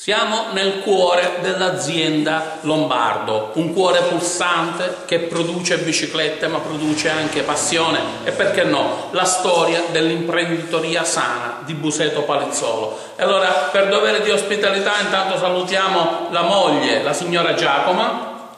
Siamo nel cuore dell'azienda Lombardo, un cuore pulsante che produce biciclette ma produce anche passione e perché no, la storia dell'imprenditoria sana di Buseto Palizzolo. E allora per dovere di ospitalità intanto salutiamo la moglie, la signora Giacoma.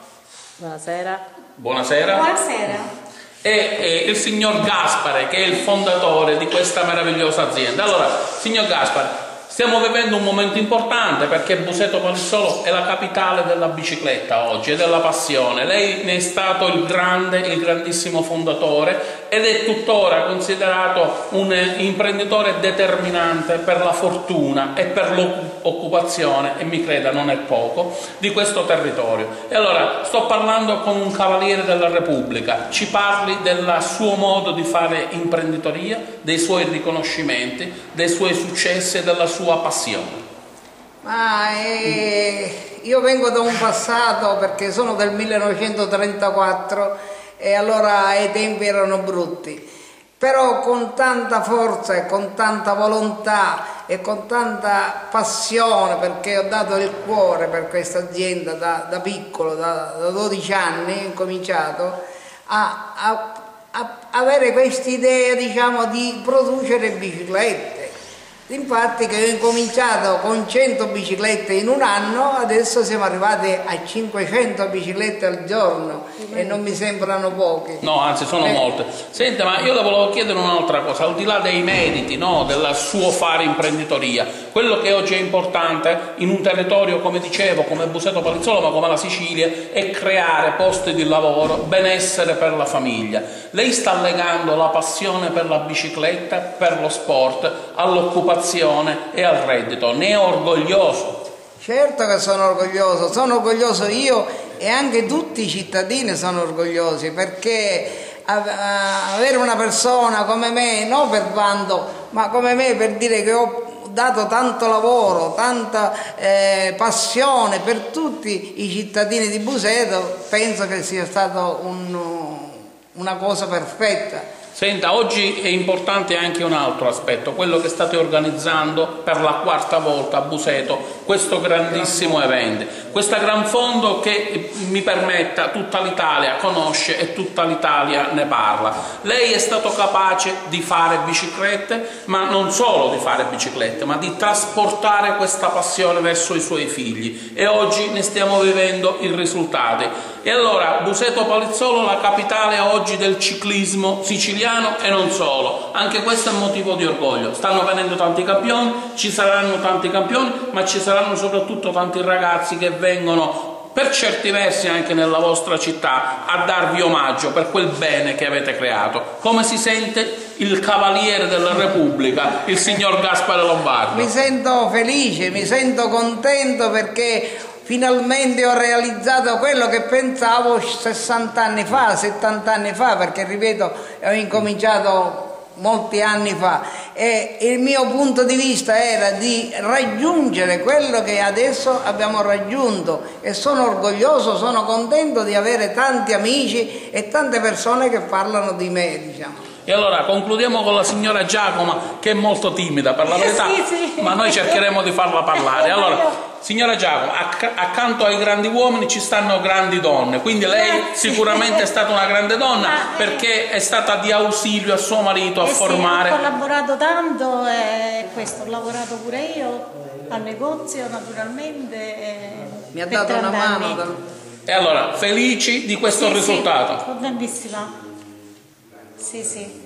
Buonasera. Buonasera. Buonasera. E, e il signor Gaspare che è il fondatore di questa meravigliosa azienda. Allora, signor Gaspare, Stiamo vivendo un momento importante perché Buseto Panizzolo è la capitale della bicicletta oggi e della passione. Lei ne è stato il grande, il grandissimo fondatore ed è tuttora considerato un imprenditore determinante per la fortuna e per l'occupazione, e mi creda non è poco, di questo territorio. E allora sto parlando con un cavaliere della Repubblica, ci parli del suo modo di fare imprenditoria, dei suoi riconoscimenti, dei suoi successi e della sua passione. Ma eh, io vengo da un passato perché sono del 1934 e allora i tempi erano brutti. Però con tanta forza e con tanta volontà e con tanta passione, perché ho dato il cuore per questa azienda da, da piccolo, da, da, 12 anni, ho cominciato a, a, a avere questa idea diciamo, di produrre biciclette Infatti che ho incominciato con 100 biciclette in un anno, adesso siamo arrivati a 500 biciclette al giorno e non mi sembrano poche. No, anzi sono eh. molte. Senta, ma io le volevo chiedere un'altra cosa, al di là dei meriti no, del suo fare imprenditoria, quello che oggi è importante in un territorio, come dicevo, come Buseto Palizzolo, ma come la Sicilia, è creare posti di lavoro, benessere per la famiglia. Lei sta legando la passione per la bicicletta, per lo sport, all'occupazione all'occupazione e al reddito. Ne è orgoglioso? Certo che sono orgoglioso, sono orgoglioso io e anche tutti i cittadini sono orgogliosi perché avere una persona come me, non per bando, ma come me per dire che ho dato tanto lavoro, tanta eh, passione per tutti i cittadini di Buseto, penso che sia stata un, una cosa perfetta. Senta, oggi è importante anche un altro aspetto, quello che state organizzando per la quarta volta a Buseto, questo grandissimo evento, questo gran fondo che mi permetta tutta l'Italia conosce e tutta l'Italia ne parla. Lei è stato capace di fare biciclette, ma non solo di fare biciclette, ma di trasportare questa passione verso i suoi figli e oggi ne stiamo vivendo i risultati. E allora Buseto Palizzolo, la capitale oggi del ciclismo siciliano e non solo, anche questo è un motivo di orgoglio. Stanno venendo tanti campioni, ci saranno tanti campioni, ma ci saranno soprattutto tanti ragazzi che vengono per certi versi anche nella vostra città a darvi omaggio per quel bene che avete creato. Come si sente il cavaliere della Repubblica, il signor Gaspare Lombardo? Mi sento felice, mi sento contento perché finalmente ho realizzato quello che pensavo 60 anni fa, 70 anni fa, perché ripeto, ho incominciato molti anni fa e il mio punto di vista era di raggiungere quello che adesso abbiamo raggiunto e sono orgoglioso, sono contento di avere tanti amici e tante persone che parlano di me, diciamo. E allora concludiamo con la signora Giacomo che è molto timida per la verità, sì, sì. ma noi cercheremo di farla parlare. Allora, signora Giacomo, acc accanto ai grandi uomini ci stanno grandi donne, quindi lei sicuramente è stata una grande donna ah, perché è stata di ausilio a suo marito a eh formare. Sì, ho collaborato tanto e questo, ho lavorato pure io al negozio naturalmente. Mi ha dato una mano. E allora, felici di questo sì, risultato? Sì, contentissima. Sì, sì.